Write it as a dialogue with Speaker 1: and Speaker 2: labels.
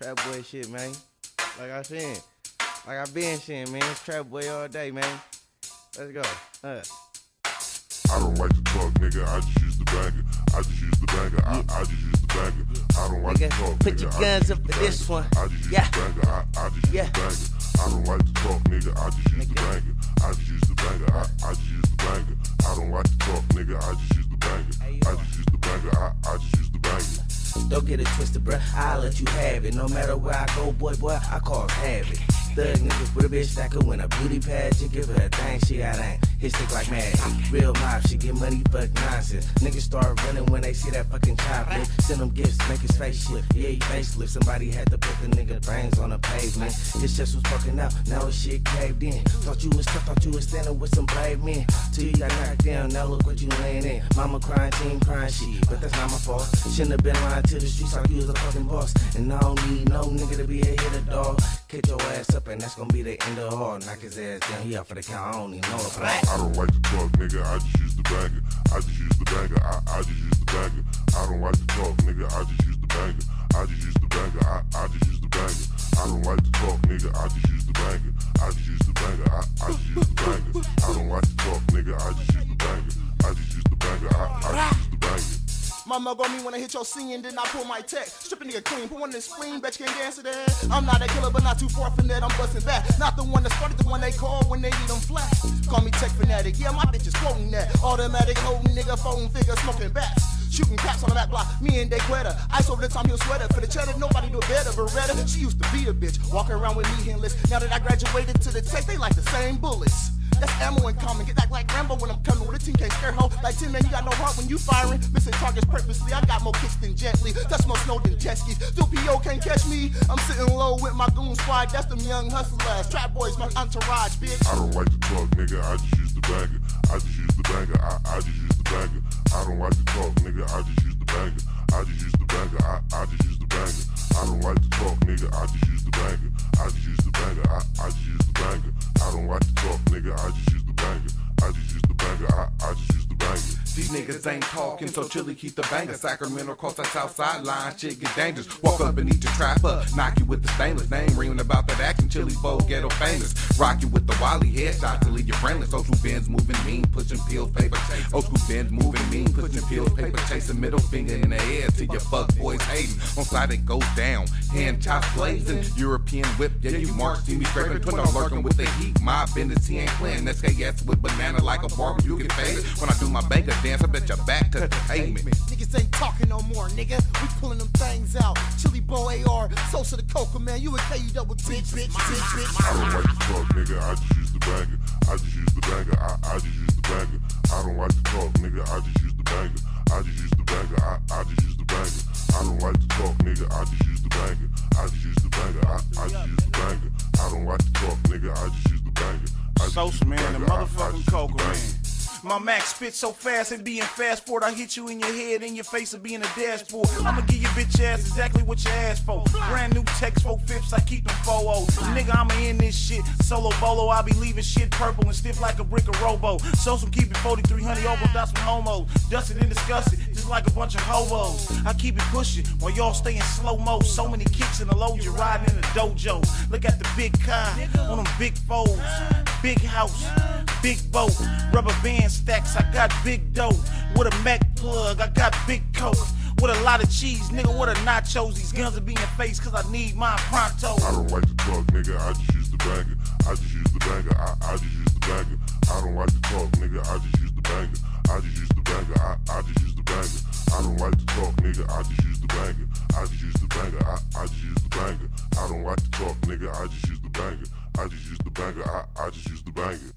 Speaker 1: Trap boy shit, man. Like I said, like I been saying, man. It's trap boy all day, man. Let's go. Uh.
Speaker 2: I don't like to talk, nigga. I just use the banger. I just use the banger. I, I just use the banger. I don't like
Speaker 1: Nigga,
Speaker 2: to talk,
Speaker 1: put
Speaker 2: nigga.
Speaker 1: your guns up for this one.
Speaker 2: I just use
Speaker 1: Yeah.
Speaker 2: the banger. I, I just use
Speaker 1: Yeah.
Speaker 2: the banger. I don't like to talk, nigga. I just use the banger. I just use the banger. I, I just use the banger. I don't like to talk, nigga. I just
Speaker 1: Don't get it twisted, bruh. I'll let you have it. No matter where I go, boy, boy, I cause havoc. Thug niggas with a bitch that could win a beauty pageant. Give her a thing, she got ain't. Hit stick like mad. Real mob, she get money, fuck nonsense. Niggas start running when they see that fucking chocolate. Send them gifts, make his face slip. Yeah, he facelift. Somebody had to put the nigga brains on the pavement. His chest was fucking out, now his shit caved in. Thought you was tough, thought you was standing with some brave men. Till you got knocked down, now look what you laying in. Mama crying, team crying, shit. But that's not my fault. Shouldn't have been lying to the streets like you was a fucking boss. And I don't need no nigga to be a hitter, dog. Catch your ass up, and that's gonna be the end of all. Knock his ass down, he out for the count. I don't even know the plan.
Speaker 2: I don't like to talk, nigga. I just use the banger. I just use the banger. I, I just use the banger. I don't like to talk, nigga. I just use the banger. I just use the banger. I, I just use the banger. I don't like to talk, nigga. I just use the banger. I just use the banger. I, I just use the banger. I don't like to talk, nigga. I just use the banger. I just use
Speaker 3: Mug on me when I hit your scene, then I pull my tech. Strip a nigga clean, put one in his spleen, bet you can't dance to that. I'm not a killer, but not too far from that. I'm busting back. Not the one that started, the one they call when they need them flat. Call me tech fanatic, yeah, my bitch is quoting that. Automatic holding nigga, phone figure, smoking bats. Shooting caps on the back block, me and they Quetta. Ice over the time, he'll sweater. For the cheddar, nobody do it better. Beretta, she used to be a bitch. Walking around with me handless. Now that I graduated to the tech, they like the same bullets. That's ammo in common. Get that like Rambo when I'm coming with a team can't scare hoe. Like Tim, man, you got no heart when you firing. Missing targets purposely. I got more kicks than Jet Li. That's more snow than jet skis. Still PO can't catch me. I'm sitting low with my goon squad. That's them young hustlers. Trap boys, my entourage, bitch.
Speaker 2: I don't like to talk, nigga. I just use the banger. I just use the banger. I, I just use the banger. I don't like to talk, nigga. I just use the banger. I just use the banger. I, I just use the banger. I don't like to talk, nigga. I just use the banger. I just use the banger. I, I just use nigga. I just
Speaker 4: These niggas ain't talking, so Chilli keep the banger. Sacramento cross that south side line, shit get dangerous. Walk up and eat your trap up, knock you with the stainless name, ringing about that action. Chilli Bo ghetto famous. Rock you with the Wally headshot to leave you friendless. Old school bends moving mean, pushing pills, paper chase. Old school bends moving mean, pushing pills, paper chasing. Middle finger in the air to your fuck boys hating. On side it goes down, hand chops blazing. European whip, yeah you march, see me scraping. Twin I'm lurking with the heat. My business he ain't playing. SKS with banana like a barbecue get faded. When I do my banker dance, I bet your back to the pavement.
Speaker 3: Niggas ain't talking no more, nigga. We pulling them things out. Chilli Bo AR, Sosa the Coca, man. You a KU double bitch, bitch, bitch, bitch.
Speaker 2: I don't like to talk, nigga. I just use the banger. I just use the banger. I, I just use the banger. I don't like to talk, nigga. I just use the banger. I just use the banger. I, I just use the banger. I don't like to talk, nigga. I just use the banger. I just use the banger. I, I just use the banger. I don't like to talk, nigga. I just use the banger. I just use
Speaker 5: Sosa, man, the
Speaker 2: banger. I- I
Speaker 5: motherfucking
Speaker 2: just
Speaker 5: coca, man. My Max spits so fast and being fast forward, I hit you in your head, in your face, of being a dashboard. I'ma give your bitch ass exactly what you asked for. Brand new text, four fifths, I keep them four O's. Nigga, I'ma in this shit. Solo bolo, I be leaving shit purple and stiff like a brick of robo. So some keep it 4300 over, that's some homos. Dusted and disgusted, just like a bunch of hobos. I keep it pushing while y'all stay in slow mo. So many kicks in the load, you're riding in the dojo. Look at the big car on them big foes. Big house, big boat, rubber band stacks. I got big dough with a Mac plug. I got big coke with a lot of cheese, nigga. With a nachos. These guns will be in face cause I need mine pronto.
Speaker 2: I don't like to talk, nigga. I just use the banger. I just use the banger. I, I just use the banger. I don't like to talk, nigga. I just use the banger. I just use the banger. I, I just use the banger. I don't like to talk, nigga. I just use the banger. I just use the banger. I, I just use the banger. I don't like to talk, nigga. I just use the banger. I just use the banger. I, I just use the banger.